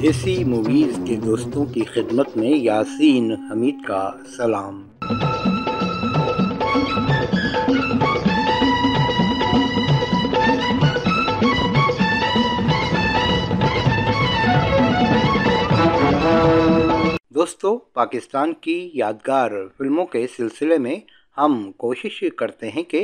देसी मूवीज़ के दोस्तों की खिदमत में यासीन हमीद का सलाम। दोस्तों, पाकिस्तान की यादगार फ़िल्मों के सिलसिले में हम कोशिश करते हैं कि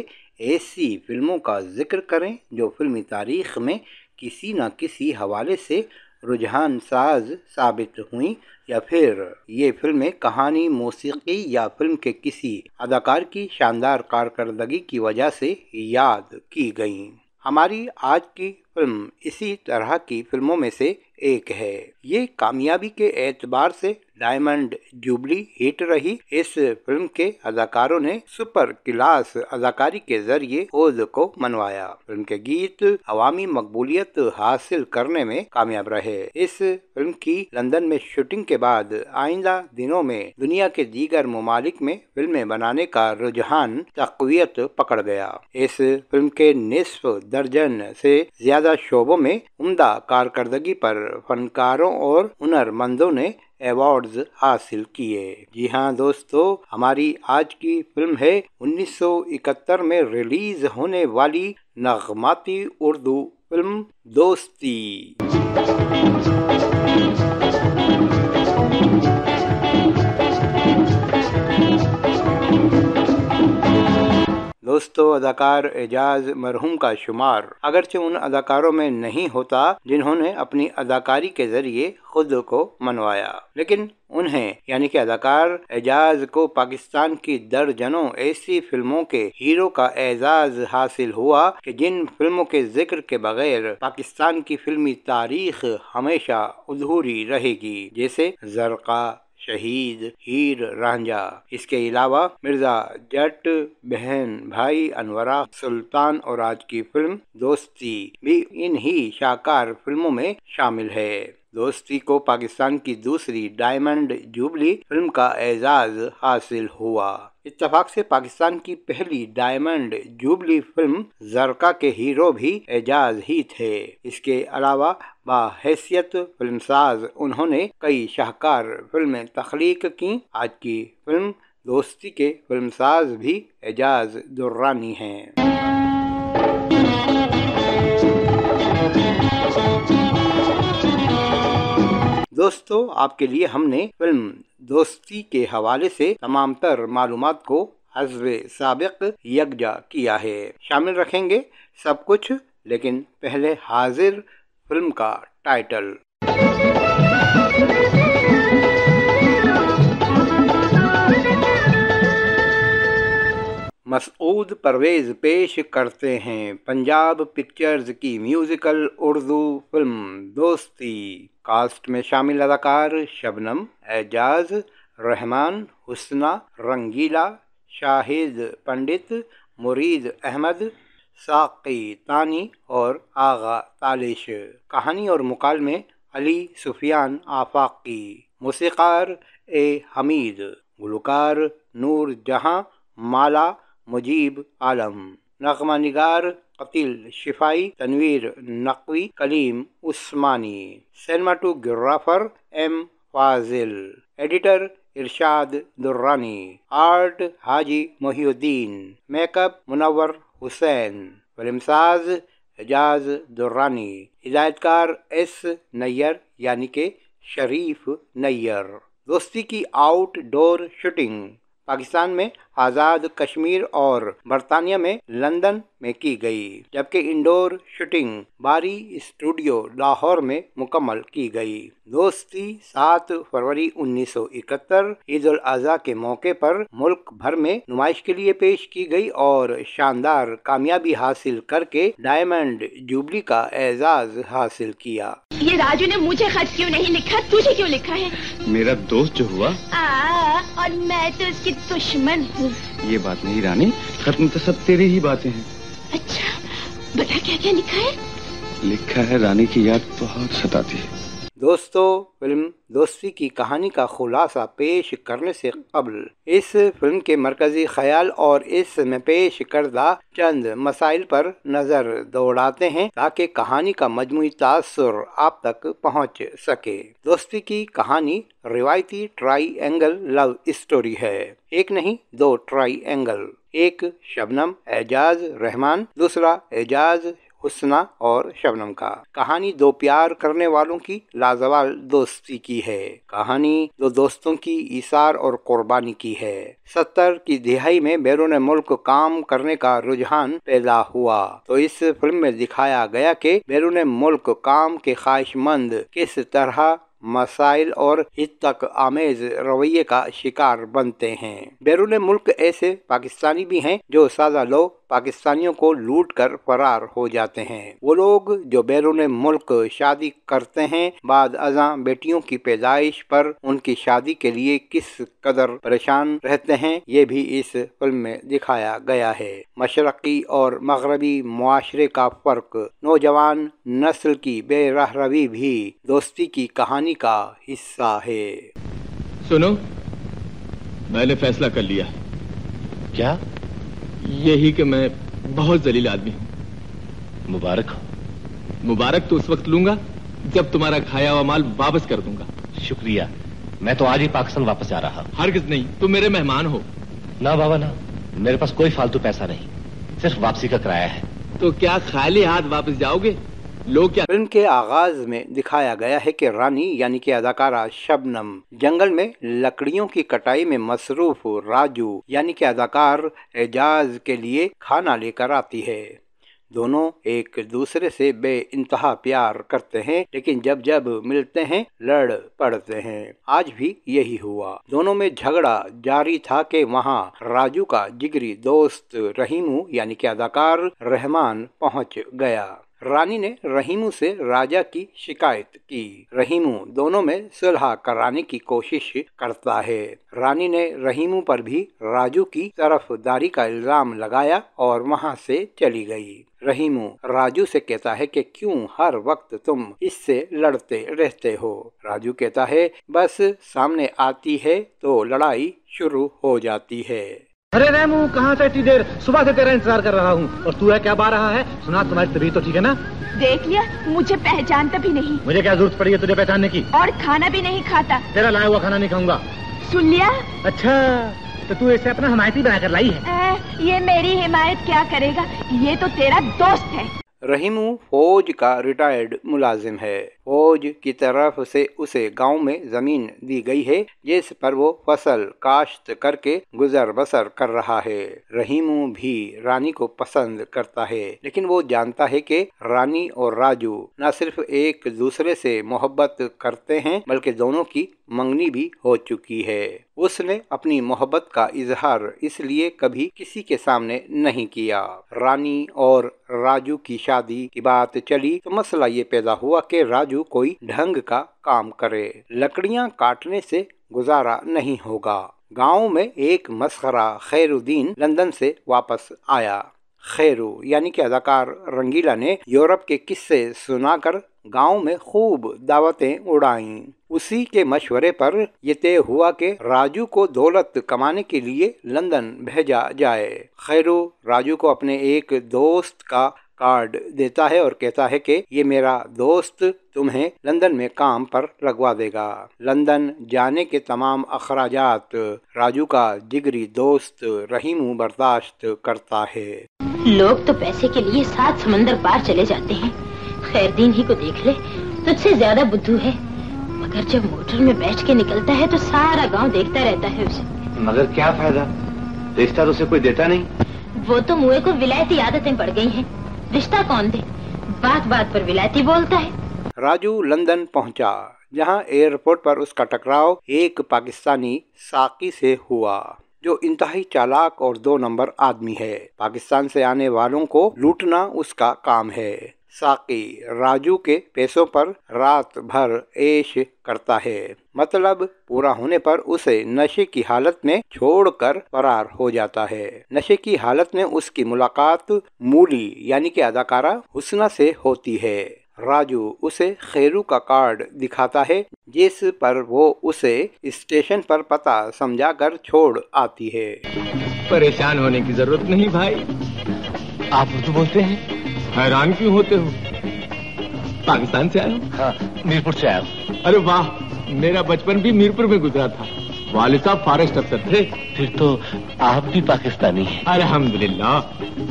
ऐसी फ़िल्मों का ज़िक्र करें जो फिल्मी तारीख में किसी न किसी हवाले से रुझान साज साबित हुई या फिर ये फ़िल्में कहानी, मौसीकी या फ़िल्म के किसी अदाकार की शानदार कारकर्दगी की वजह से याद की गईं। हमारी आज की फ़िल्म इसी तरह की फ़िल्मों में से एक है। ये कामयाबी के एतबार से डायमंड जुबली हिट रही। इस फ़िल्म के अदाकारों ने सुपर क्लास अदाकारी के ज़रिए ओज को मनवाया। फ़िल्म के गीत अवामी मकबूलियत हासिल करने में कामयाब रहे। इस फ़िल्म की लंदन में शूटिंग के बाद आइंदा दिनों में दुनिया के दीगर ममालिक में फ़िल्में बनाने का रुझान, तकवीत पकड़ गया। इस फ़िल्म के निसफ दर्जन से ज़्यादा शोबों में उम्दा कारकर्दगी पर फनकारों और हुनरमंदों ने अवार्ड्स हासिल किए। जी हाँ दोस्तों, हमारी आज की फ़िल्म है 1971 में रिलीज़ होने वाली नगमाती उर्दू फ़िल्म दोस्ती। दोस्तों, अदाकार एजाज मरहूम का शुमार अगरचे उन अदाकारों में नहीं होता जिन्होंने अपनी अदाकारी के ज़रिए खुद को मनवाया। लेकिन उन्हें, यानी कि अदाकार एजाज को पाकिस्तान की दर्जनों ऐसी फ़िल्मों के हीरो का एजाज हासिल हुआ कि जिन फ़िल्मों के ज़िक्र के बगैर पाकिस्तान की फिल्मी तारीख हमेशा अधूरी रहेगी, जैसे जरका शहीद हीर रांझा। इसके अलावा मिर्ज़ा जट बहन भाई अनवरा, सुल्तान और आज की फ़िल्म दोस्ती भी इन ही शाकार फ़िल्मों में शामिल है। दोस्ती को पाकिस्तान की दूसरी डायमंड जुबली फ़िल्म का एजाज हासिल हुआ। इतफाक से पाकिस्तान की पहली डायमंड जुबली फ़िल्म जरका के हीरो भी एजाज ही थे। इसके अलावा बाहैसियत फिल्मसाज उन्होंने कई शाहकार फ़िल्में तख्लीक की। आज की फ़िल्म दोस्ती के फिल्मसाज भी एजाज दुर्रानी हैं। दोस्तों, आपके लिए हमने फ़िल्म दोस्ती के हवाले से तमाम तर मालूम को हजब सबक यकजा किया है। शामिल रखेंगे सब कुछ, लेकिन पहले हाजिर फ़िल्म का टाइटल। मसूद परवेज पेश करते हैं पंजाब पिक्चर्स की musical Urdu film Dosti. Cast में शामिल अदाकार शबनम, एजाज, रहमान, हुसना, रंगीला, शाहिद पंडित, मुरीद अहमद, साकी तानी और आगा तालिश। कहानी और मुकाल में अली सुफियान आफाकी। मूसीकार ए हमीद। गुलकार नूर जहाँ माला मुजीब आलम। नगमा निगार Qateel Shifai, Tanvir, Naqvi, Kaleem, Usmani, cinematographer M. Fazil, editor Irshad Durrani, art Haji Mohiuddin, makeup Munawar Hussain फिल्मसाज Ejaz Durrani, हिदायतकार एस. नैयर यानी के शरीफ नैयर। दोस्ती की आउटडोर शूटिंग पाकिस्तान में आज़ाद कश्मीर और बरतानिया में लंदन में की गई जबकि indoor shooting Bari studio Lahore में मुकम्मल की गई। दोस्ती सात फरवरी 1971 ईद उल अजहा के मौके पर मुल्क भर में नुमाइश के लिए पेश की गई और शानदार कामयाबी हासिल करके डायमंड जुबली का एजाज हासिल किया। ये राजू ने मुझे खत क्यों नहीं लिखा? तुझे क्यों लिखा है? मेरा दोस्त जो हुआ आ, और मैं तो उसकी दुश्मन हूँ। ये बात नहीं रानी खत्म तो सब तेरी ही बातें हैं। अच्छा बता क्या क्या लिखा है? लिखा है रानी की याद बहुत सताती है। दोस्तों, फ़िल्म दोस्ती की कहानी का खुलासा पेश करने से कबल। इस फ़िल्म के मरकजी ख्याल और इसमें पेश करदा चंद मसाइल पर नज़र दौड़ाते हैं ताकि कहानी का मजमू तासर आप तक पहुँच सके। दोस्ती की कहानी रिवायती ट्राई एंगल लव स्टोरी है। एक नहीं, दो ट्राई एंगल एक शबनम एजाज रहमान, दूसरा एजाज हुस्ना और शबनम का। कहानी दो प्यार करने वालों की लाजवाल दोस्ती की है। कहानी दो दोस्तों की इशार और कुर्बानी की है। सत्तर की दिहाई में बैरून मुल्क काम करने का रुझान पैदा हुआ। तो इस फ़िल्म में दिखाया गया कि बैरून मुल्क काम के ख्वाहिशमंद किस तरह मसाइल और हित तक आमेज रवैये का शिकार बनते हैं। बैरून मुल्क ऐसे पाकिस्तानी भी हैं जो सादा लोग पाकिस्तानियों को लूट कर फरार हो जाते हैं। वो लोग जो बैरून मुल्क शादी करते हैं, बाद अजा बेटियों की पैदाइश पर उनकी शादी के लिए किस कदर परेशान रहते हैं, ये भी इस फ़िल्म में दिखाया गया है। मशरकी और मगरबी मुआशरे का फ़र्क, नौजवान नस्ल की बेरहरवी भी दोस्ती की कहानी का हिस्सा है। सुनो मैंने फैसला कर लिया। क्या? यही कि मैं बहुत जलील आदमी हूँ। मुबारक। हो मुबारक तो उस वक्त लूँगा जब तुम्हारा खाया हुआ माल वापस कर दूँगा। शुक्रिया मैं तो आज ही पाकिस्तान वापस जा रहा हूँ। हरगिज नहीं तुम मेरे मेहमान हो। ना बाबा ना मेरे पास कोई फालतू पैसा नहीं सिर्फ़ वापसी का किराया है। तो क्या खाली हाथ वापस जाओगे? लोग क्या फ़िल्म के आगाज़ में दिखाया गया है कि रानी यानी कि अदाकारा शबनम जंगल में लकड़ियों की कटाई में मसरूफ राजू यानी कि अदाकार एजाज के लिए खाना लेकर आती है। दोनों एक दूसरे से बे इंतहा प्यार करते हैं, लेकिन जब जब मिलते हैं, लड़ पड़ते हैं। आज भी यही हुआ। दोनों में झगड़ा जारी था कि वहाँ राजू का जिगरी दोस्त रहीमू यानी कि अदाकार रहमान पहुँच गया। रानी ने रहीमू से राजा की शिकायत की। रहीमू दोनों में सुलह कराने की कोशिश करता है। रानी ने रहीमू पर भी राजू की तरफदारी का इल्ज़ाम लगाया और वहाँ से चली गई। रहीमू राजू से कहता है कि क्यों हर वक्त तुम इससे लड़ते रहते हो? राजू कहता है, बस सामने आती है तो लड़ाई शुरू हो जाती है। अरे रेमू कहाँ से इतनी देर? सुबह से तेरा इंतज़ार कर रहा हूँ। और तू है क्या बा रहा है? सुना तुम्हारी तबीयत तो ठीक है ना? देख लिया मुझे पहचानता भी नहीं। मुझे क्या ज़रूरत पड़ी है तुझे पहचानने की? और खाना भी नहीं खाता। तेरा लाया हुआ खाना नहीं खाऊँगा। सुन लिया? अच्छा तो तू इसे अपना हमायती बनाकर लाई है। ए, ये मेरी हिमायत क्या करेगा? ये तो तेरा दोस्त है। रहीमू फौज का रिटायर्ड मुलाजिम है। फौज की तरफ़ से उसे गाँव में ज़मीन दी गई है, जिस पर वो फ़सल काश्त करके गुजर बसर कर रहा है। रहीमू भी रानी को पसंद करता है, लेकिन वो जानता है कि रानी और राजू न सिर्फ़ एक दूसरे से मोहब्बत करते हैं, बल्कि दोनों की मंगनी भी हो चुकी है। उसने अपनी मोहब्बत का इजहार इसलिए कभी किसी के सामने नहीं किया। रानी और राजू की शादी की बात चली तो मसला ये पैदा हुआ कि राजू कोई ढंग का काम करे। लकड़ियाँ काटने से गुजारा नहीं होगा। गाँव में एक मस्खरा खैरुद्दीन लंदन से वापस आया। खैरू यानी कि अदाकार रंगीला ने यूरोप के किस्से सुनाकर गाँव में खूब दावतें उड़ाई। उसी के मशवरे पर ये तय हुआ कि राजू को दौलत कमाने के लिए लंदन भेजा जाए। खैरू राजू को अपने एक दोस्त का कार्ड देता है और कहता है कि ये मेरा दोस्त तुम्हें लंदन में काम पर लगवा देगा। लंदन जाने के तमाम अखराजात राजू का जिगरी दोस्त रहीमू बर्दाश्त करता है। लोग तो पैसे के लिए सात समंदर पार चले जाते हैं। खैर खैरदीन ही को देख ले तुझसे ज़्यादा बुद्धू है। मगर जब मोटर में बैठ के निकलता है तो सारा गाँव देखता रहता है उसे। मगर क्या फ़ायदा? रिश्ता तो उसे कोई देता नहीं। वो तो मुए को विलायती आदतें पड़ गई हैं। रिश्ता कौन दे? बात बात पर विलायती बोलता है। राजू लंदन पहुँचा, जहाँ एयरपोर्ट पर उसका टकराव एक पाकिस्तानी साकी से हुआ, जो इंतहाई चालाक और दो नंबर आदमी है। पाकिस्तान से आने वालों को लूटना उसका काम है। साकी राजू के पैसों पर रात भर ऐश करता है। मतलब पूरा होने पर उसे नशे की हालत में छोड़कर फरार हो जाता है। नशे की हालत में उसकी मुलाकात मूली यानी कि अदाकारा हुसना से होती है। राजू उसे खेरू का कार्ड दिखाता है, जिस पर वो उसे स्टेशन पर पता समझाकर छोड़ आती है। परेशान होने की ज़रूरत नहीं भाई। आप उर्दू बोलते हैं? हैरान क्यों होते हो? पाकिस्तान से आए हो? हाँ मीरपुर से आया हूँ। अरे वाह मेरा बचपन भी मीरपुर में गुजरा था। वाले साहब फॉरेस्ट अफसर थे। फिर तो आप भी पाकिस्तानी हैं। अलहमदुल्ला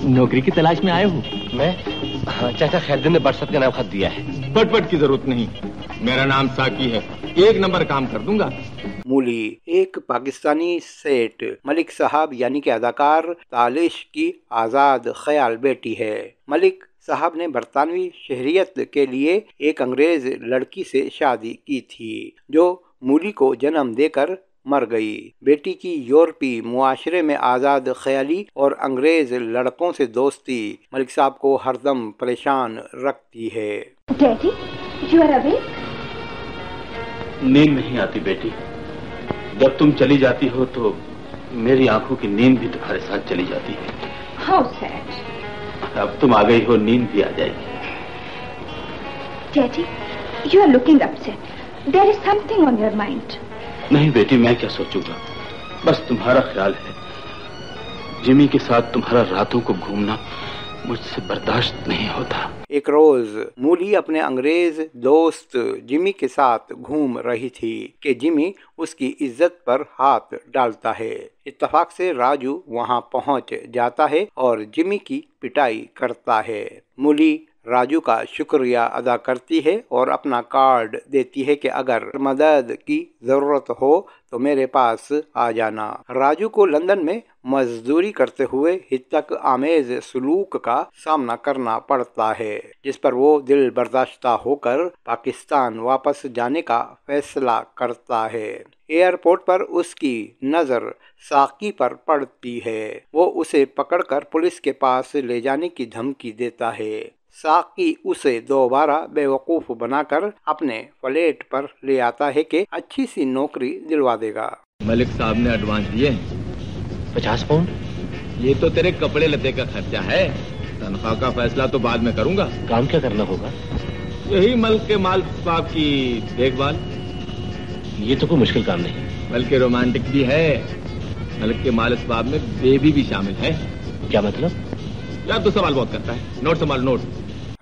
नौकरी की तलाश में आए हो? मैं हाँ चाचा खैरदीन ने बरसत का नाम खत दिया है। बट बट की ज़रूरत नहीं। मेरा नाम साकी है। एक नंबर काम कर दूँगा। मूली एक पाकिस्तानी सेठ मलिक साहब यानी कि अदाकार तालिश की आज़ाद ख्याल बेटी है। मलिक साहब ने बरतानवी शहरियत के लिए एक अंग्रेज़ लड़की से शादी की थी जो मूली को जन्म देकर मर गई। बेटी की यूरोपी मुआशरे में आज़ाद ख्याली और अंग्रेज़ लड़कों से दोस्ती मलिक साहब को हरदम परेशान रखती है। डैडी यू आर अवेक नींद नहीं आती बेटी। जब तुम चली जाती हो तो मेरी आँखों की नींद भी तुम्हारे साथ चली जाती है। हाउ सैड अब तुम आ गई हो नींद भी आ जाएगी। Daddy you are looking upset there is something on your mind नहीं बेटी मैं क्या सोचूँगा? बस तुम्हारा ख्याल है। जिमी के साथ तुम्हारा रातों को घूमना मुझसे बर्दाश्त नहीं होता। एक रोज मूली अपने अंग्रेज़ दोस्त जिमी के साथ घूम रही थी कि जिमी उसकी इज़्ज़त पर हाथ डालता है। इत्तेफाक से राजू वहाँ पहुँच जाता है और जिमी की पिटाई करता है। मूली राजू का शुक्रिया अदा करती है और अपना कार्ड देती है कि अगर मदद की ज़रूरत हो तो मेरे पास आ जाना। राजू को लंदन में मजदूरी करते हुए हितक आमेज सलूक का सामना करना पड़ता है, जिस पर वो दिल बर्दाश्ता होकर पाकिस्तान वापस जाने का फैसला करता है। एयरपोर्ट पर उसकी नज़र साकी पर पड़ती है। वो उसे पकड़कर पुलिस के पास ले जाने की धमकी देता है। साकी उसे दोबारा बेवकूफ़ बनाकर अपने फ्लैट पर ले आता है कि अच्छी सी नौकरी दिलवा देगा। मलिक साहब ने एडवांस दिए पचास पाउंड ये तो तेरे कपड़े लते का खर्चा है। तनख्वाह का फैसला तो बाद में करूँगा। काम क्या करना होगा? यही मल्क के माल साहब की देखभाल। ये तो कोई मुश्किल काम नहीं। बल्कि रोमांटिक भी है। मलिक के माल इसबाब में बेबी भी शामिल है। क्या मतलब? यार तो सवाल बहुत करता है। नोट संभाल नोट।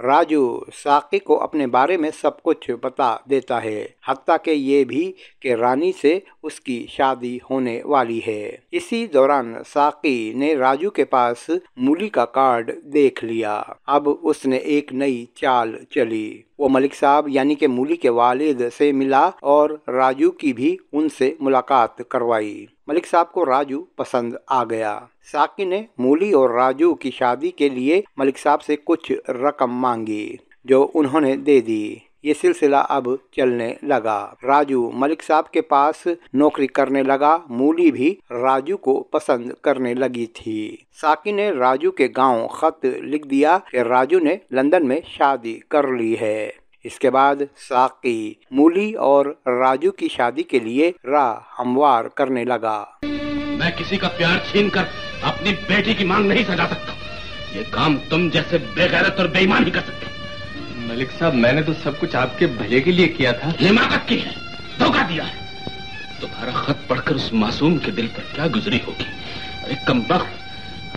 राजू साकी को अपने बारे में सब कुछ बता देता है। हती के ये भी कि रानी से उसकी शादी होने वाली है। इसी दौरान साकी ने राजू के पास मूली का कार्ड देख लिया। अब उसने एक नई चाल चली। वो मलिक साहब, यानी के मूली के वालिद से मिला और राजू की भी उनसे मुलाकात करवाई। मलिक साहब को राजू पसंद आ गया। साकी ने मूली और राजू की शादी के लिए मलिक साहब से कुछ रकम मांगी, जो उन्होंने दे दी। ये सिलसिला अब चलने लगा। राजू मलिक साहब के पास नौकरी करने लगा। मूली भी राजू को पसंद करने लगी थी। साकी ने राजू के गाँव खत लिख दिया कि राजू ने लंदन में शादी कर ली है। इसके बाद साकी मूली और राजू की शादी के लिए राह हमवार करने लगा। मैं किसी का प्यार छीन कर अपनी बेटी की मांग नहीं सजा सकता। ये काम तुम जैसे बेगैरत और बेईमान ही कर सकते मलिक साहब मैंने तो सब कुछ आपके भले के लिए किया था। हिमाकत की है धोखा दिया है। तुम्हारा खत पढ़कर उस मासूम के दिल पर क्या गुजरी होगी? अरे कम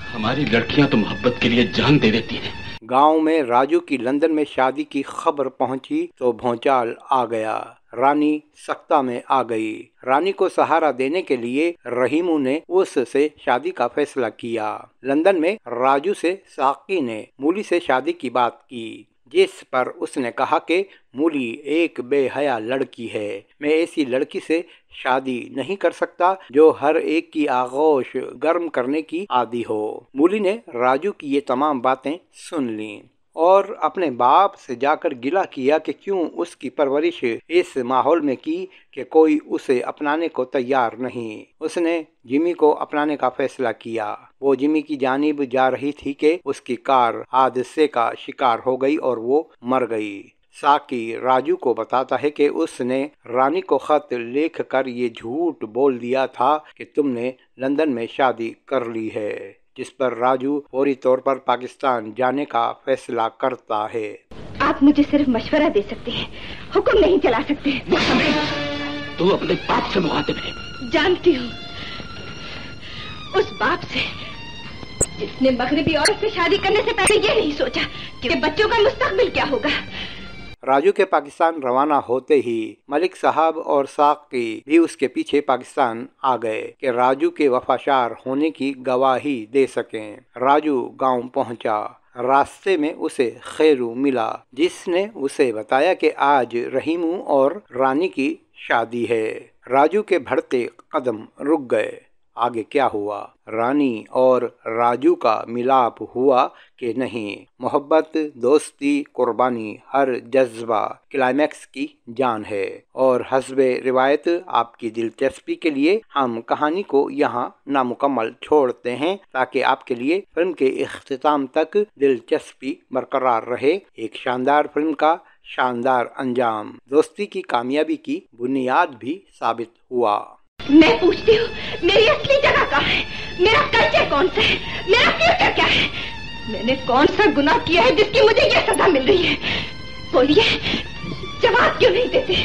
हमारी लड़कियाँ तो मोहब्बत के लिए जान दे देती हैं। गाँव में राजू की लंदन में शादी की खबर पहुँची तो भौचाल आ गया। रानी सख्ता में आ गई। रानी को सहारा देने के लिए रहीमू ने उससे शादी का फैसला किया। लंदन में राजू से साकी ने मूली से शादी की बात की। जिस पर उसने कहा कि मूली एक बेहया लड़की है, मैं ऐसी लड़की से शादी नहीं कर सकता जो हर एक की आगोश गर्म करने की आदि हो। मूली ने राजू की ये तमाम बातें सुन ली। और अपने बाप से जाकर गिला किया कि क्यों उसकी परवरिश इस माहौल में की कि कोई उसे अपनाने को तैयार नहीं। उसने जिमी को अपनाने का फैसला किया। वो जिमी की जानिब जा रही थी कि उसकी कार हादसे का शिकार हो गई और वो मर गई। साकी राजू को बताता है कि उसने रानी को खत लिख कर ये झूठ बोल दिया था कि तुमने लंदन में शादी कर ली है। जिस पर राजू फौरी तौर पर पाकिस्तान जाने का फैसला करता है। आप मुझे सिर्फ़ मशवरा दे सकते हैं हुक्म नहीं चला सकते। तू अपने बाप से मुखातिब है। जानती हूँ उस बाप से जिसने मगरबी औरत से शादी करने से पहले ये नहीं सोचा कि बच्चों का मुस्तकबिल क्या होगा। राजू के पाकिस्तान रवाना होते ही मलिक साहब और साकी भी उसके पीछे पाकिस्तान आ गए कि राजू के वफाशार होने की गवाही दे सकें। राजू गाँव पहुँचा। रास्ते में उसे खैरू मिला, जिसने उसे बताया कि आज रहीमू और रानी की शादी है। राजू के बढ़ते कदम रुक गए। आगे क्या हुआ? रानी और राजू का मिलाप हुआ कि नहीं? मोहब्बत, दोस्ती, कुर्बानी, हर जज्बा क्लाइमैक्स की जान है। और हसब रिवायत आपकी दिलचस्पी के लिए हम कहानी को यहाँ नामुकम्मल छोड़ते हैं ताकि आपके लिए फ़िल्म के अख्ताम तक दिलचस्पी बरकरार रहे। एक शानदार फ़िल्म का शानदार अंजाम। दोस्ती की कामयाबी की बुनियाद भी साबित हुआ। मैं पूछती हूँ, मेरी असली जगह कहाँ है? मेरा कल्चर कौन सा है? मेरा फ्यूचर क्या है? मैंने कौन सा गुनाह किया है जिसकी मुझे ये सजा मिल रही है? बोलिए जवाब क्यों नहीं देते?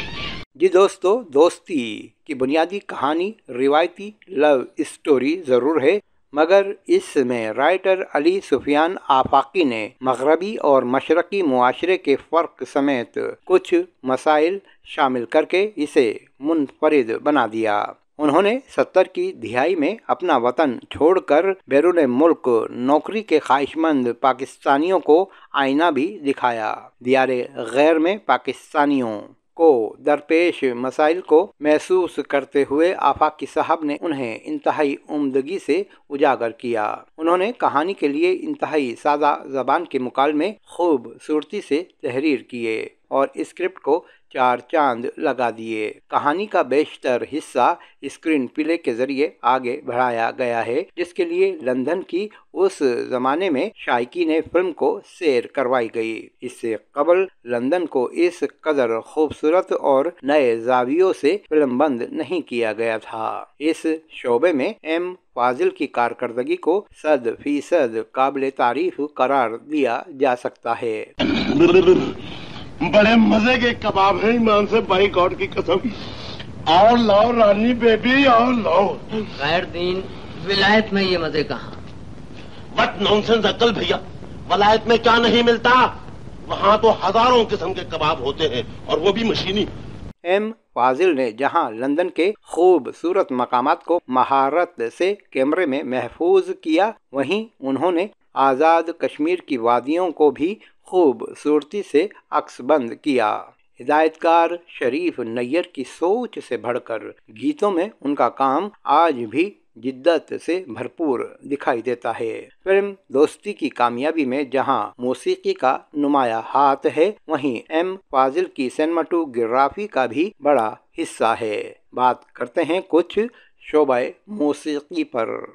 जी दोस्तों, दोस्ती की बुनियादी कहानी, रिवायती लव स्टोरी ज़रूर है, मगर इसमें राइटर अली सुफियान आफाकी ने मगरबी और मशरकी मुआशरे के फ़र्क समेत कुछ मसाइल शामिल करके इसे मुनफरद बना दिया। उन्होंने सत्तर की दिहाई में अपना वतन छोड़कर बैरून मुल्क नौकरी के ख्वाहिशमंद पाकिस्तानियों को आईना भी दिखाया। दियारे गैर में पाकिस्तानियों को दरपेश मसाइल को महसूस करते हुए आफाकी साहब ने उन्हें इंतहाई उमदगी से उजागर किया। उन्होंने कहानी के लिए इंतहाई सादा जबान के मुकालमे खूबसूरती से तहरीर किए और स्क्रिप्ट को चार चाँद लगा दिए। कहानी का बेशतर हिस्सा स्क्रीन प्ले के ज़रिए आगे बढ़ाया गया है, जिसके लिए लंदन की उस जमाने में शायकी ने फ़िल्म को शेयर करवाई गई। इससे कबल लंदन को इस कदर खूबसूरत और नए जावियों से फ़िल्म बंद नहीं किया गया था। इस शोबे में एम फाजिल की कारकर्दगी को सद फ़ीसद काबिल तारीफ़ करार दिया जा सकता है। बड़े मज़े के कबाब हैं ईमान से बाई गॉड की कसम। और लाओ रानी बेबी और लाओ। खैर दीन विलायत में ये मज़े कहाँ? वट नॉनसेंस अकल भैया। वलायत में क्या नहीं मिलता? वहाँ तो हज़ारों किस्म के कबाब होते हैं और वो भी मशीनी। एम फाजिल ने जहाँ लंदन के खूबसूरत मकाम को महारत से कैमरे में महफूज किया वहीं उन्होंने आज़ाद कश्मीर की वादियों को भी खूबसूरती से अक्सबंद किया। हिदायतकार शरीफ नैयर की सोच से बढ़कर गीतों में उनका काम आज भी जिद्दत से भरपूर दिखाई देता है। फ़िल्म दोस्ती की कामयाबी में जहाँ मौसीकी का नुमाया हाथ है, वहीं एम फाजिल की सिनेमाटोग्राफी का भी बड़ा हिस्सा है। बात करते हैं कुछ शोबाए मौसीकी पर।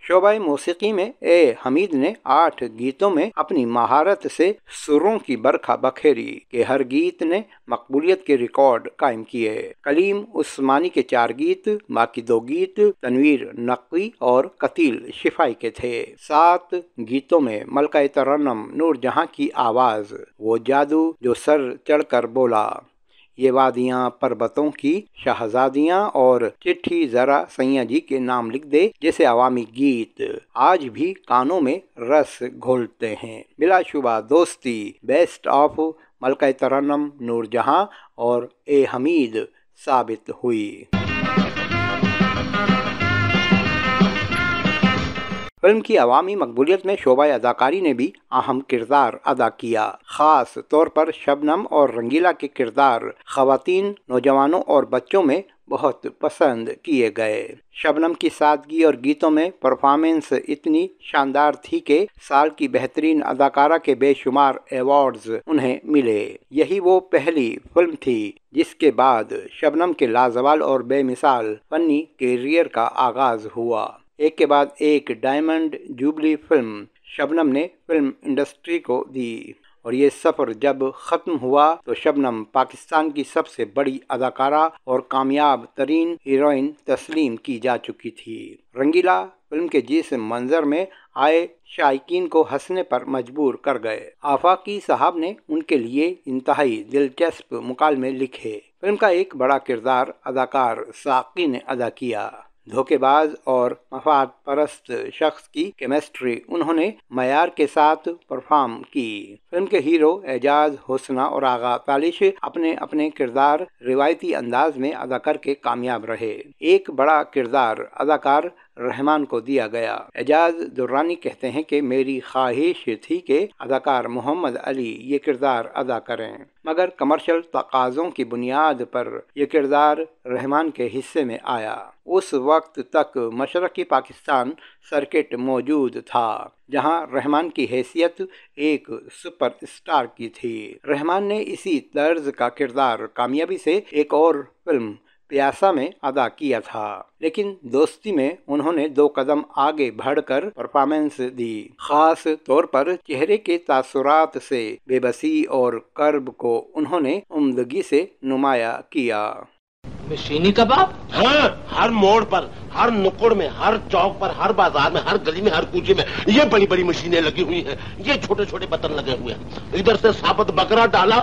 शोबा मौसीकी में ए हमीद ने आठ गीतों में अपनी महारत से सुरों की बरखा बखेरी के हर गीत ने मकबूलियत के रिकॉर्ड कायम किए। कलीम उस्मानी के चार गीत, बाकी दो गीत तनवीर नकवी और कतील शिफाई के थे। सात गीतों में मलका तरन्नम नूर जहाँ की आवाज़, वो जादू जो सर चढ़कर बोला ये वादियाँ पर्वतों की शहजादियाँ और चिट्ठी जरा सैया जी के नाम लिख दे, जैसे अवामी गीत आज भी कानों में रस घोलते हैं। बिलाशुबा दोस्ती बेस्ट ऑफ़ मलका तरनम नूरजहाँ और ए हमीद साबित हुई। फ़िल्म की अवामी मकबूलियत में शोबा अदाकारी ने भी अहम किरदार अदा किया। खास तौर पर शबनम और रंगीला के किरदार खातन नौजवानों और बच्चों में बहुत पसंद किए गए। शबनम की सादगी और गीतों में परफॉर्मेंस इतनी शानदार थी कि साल की बेहतरीन अदाकारा के बेशुमार अवार्ड्स उन्हें मिले। यही वो पहली फ़िल्म थी, जिसके बाद शबनम के लाजवाल और बेमिसाल फनी कैरियर का आगाज़ हुआ। एक के बाद एक डायमंड जुबली फ़िल्म, शबनम ने फ़िल्म इंडस्ट्री को दी। और ये सफ़र जब खत्म हुआ तो शबनम पाकिस्तान की सबसे बड़ी अदाकारा और कामयाब तरीन हीरोइन तस्लीम की जा चुकी थी। रंगीला फ़िल्म के जिस मंजर में आए, शायकीन को हंसने पर मजबूर कर गए। आफाकी साहब ने उनके लिए इंतहाई दिलचस्प मुकालमे लिखे। फ़िल्म का एक बड़ा किरदार अदाकार साकी ने अदा किया। धोखेबाज और मफाद परस्त शख्स की केमिस्ट्री उन्होंने मैार के साथ परफॉर्म की। फ़िल्म के हीरो एजाज हुसना और आगा तालिश अपने अपने किरदार रिवायती अंदाज में अदा करके कामयाब रहे। एक बड़ा किरदार अदाकार रहमान को दिया गया। एजाज दुर्रानी कहते हैं कि मेरी ख्वाहिश थी कि अदाकार मोहम्मद अली ये किरदार अदा करें। मगर कमर्शियल तकाज़ों की बुनियाद पर यह किरदार रहमान के हिस्से में आया। उस वक्त तक मशरकी पाकिस्तान सर्किट मौजूद था, जहाँ रहमान की हैसियत एक सुपर स्टार की थी। रहमान ने इसी तर्ज का किरदार कामयाबी से एक और फ़िल्म, प्यासा में अदा किया था, लेकिन दोस्ती में उन्होंने दो कदम आगे बढ़कर परफॉर्मेंस दी। खास तौर पर चेहरे के तासुरात से बेबसी और कर्ब को उन्होंने उमदगी से नुमाया किया। मशीनी कबाब? हाँ हर मोड़ पर हर नुक्कड़ में हर चौक पर हर बाज़ार में हर गली में हर कूचे में ये बड़ी बड़ी मशीनें लगी हुई हैं। ये छोटे छोटे बर्तन लगे हुए हैं। इधर से साबत बकरा डाला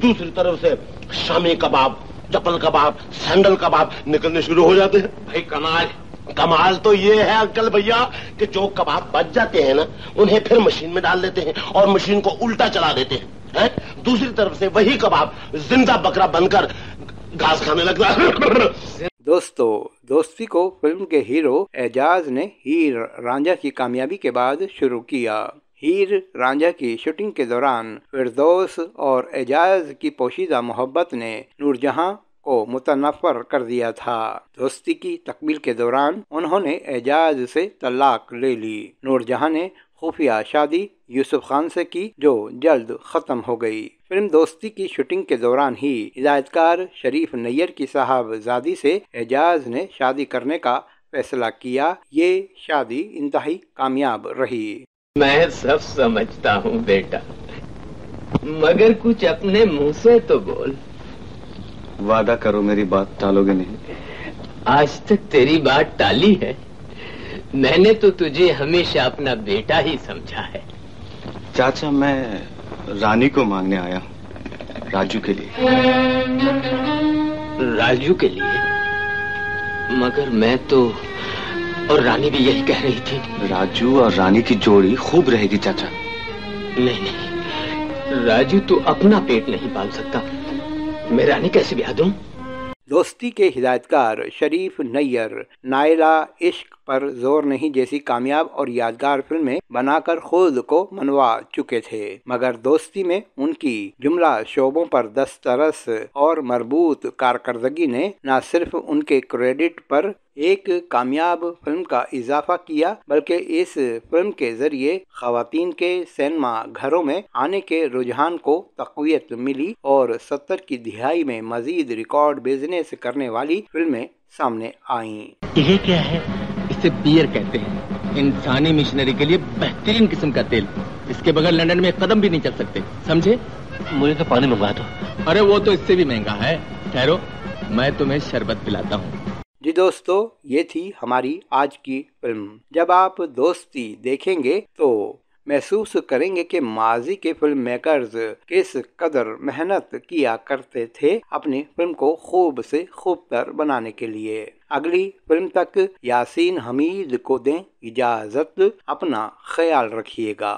दूसरी तरफ़ से शामी कबाब चप्पल कबाब सैंडल कबाब निकलने शुरू हो जाते हैं। भाई कमाल। कमाल तो ये है अंकल भैया कि जो कबाब बच जाते हैं ना उन्हें फिर मशीन में डाल देते हैं और मशीन को उल्टा चला देते हैं है? दूसरी तरफ़ से वही कबाब ज़िंदा बकरा बनकर घास खाने लगता है। दोस्तों, दोस्ती को फ़िल्म के हीरो एजाज ने हीर रांझा की कामयाबी के बाद शुरू किया। हीर रांझा की शूटिंग के दौरान फिरदौस और एजाज की पोशीदा मोहब्बत ने नूरजहां को मुतनफर कर दिया था। दोस्ती की तकमील के दौरान उन्होंने एजाज से तलाक ले ली। नूरजहां ने खुफिया शादी यूसुफ खान से की जो जल्द खत्म हो गई। फ़िल्म दोस्ती की शूटिंग के दौरान ही हिदायतकार शरीफ नैयर की साहबजादी से एजाज ने शादी करने का फैसला किया। ये शादी इंतहाई कामयाब रही। मैं सब समझता हूँ बेटा। मगर कुछ अपने मुँह से तो बोल। वादा करो मेरी बात टालोगे नहीं। आज तक तेरी बात टाली है। मैंने तो तुझे हमेशा अपना बेटा ही समझा है। चाचा मैं रानी को मांगने आया हूँ राजू के लिए। राजू के लिए? मगर मैं तो और रानी भी यही कह रही थी। राजू और रानी की जोड़ी खूब रहेगी चाचा। नहीं नहीं। राजू तो अपना पेट नहीं पाल सकता। मैं रानी कैसे ब्याह दूँ? दोस्ती के हिदायतकार शरीफ नैयर नायला इश्क पर ज़ोर नहीं जैसी कामयाब और यादगार फ़िल्में बनाकर खुद को मनवा चुके थे मगर दोस्ती में उनकी जुमला शोबों पर दस्तरस और मरबूत कारकर्दगी ने न सिर्फ़ उनके क्रेडिट पर एक कामयाब फ़िल्म का इजाफा किया, बल्कि इस फ़िल्म के ज़रिए खातन के सिनेमा घरों में आने के रुझान को तकवीत मिली और सत्तर की दिहाई में मजीद रिकॉर्ड बिज़नेस करने वाली फ़िल्में सामने आईं। ये क्या है इसे बियर कहते हैं। इंसानी मिशनरी के लिए बेहतरीन किस्म का तेल। इसके बगैर लंदन में कदम भी नहीं चल सकते। समझे? मुझे तो पानी मंगवा दो। अरे वो तो इससे भी महँगा है। ठहरो। मैं तुम्हें शरबत पिलाता हूँ। जी दोस्तों ये थी हमारी आज की फ़िल्म। जब आप दोस्ती देखेंगे तो महसूस करेंगे कि माजी के फ़िल्म मेकर्स किस कदर मेहनत किया करते थे अपनी फ़िल्म को खूब से खूब तर बनाने के लिए। अगली फ़िल्म तक यासीन हमीद को दें इजाज़त अपना ख्याल रखिएगा।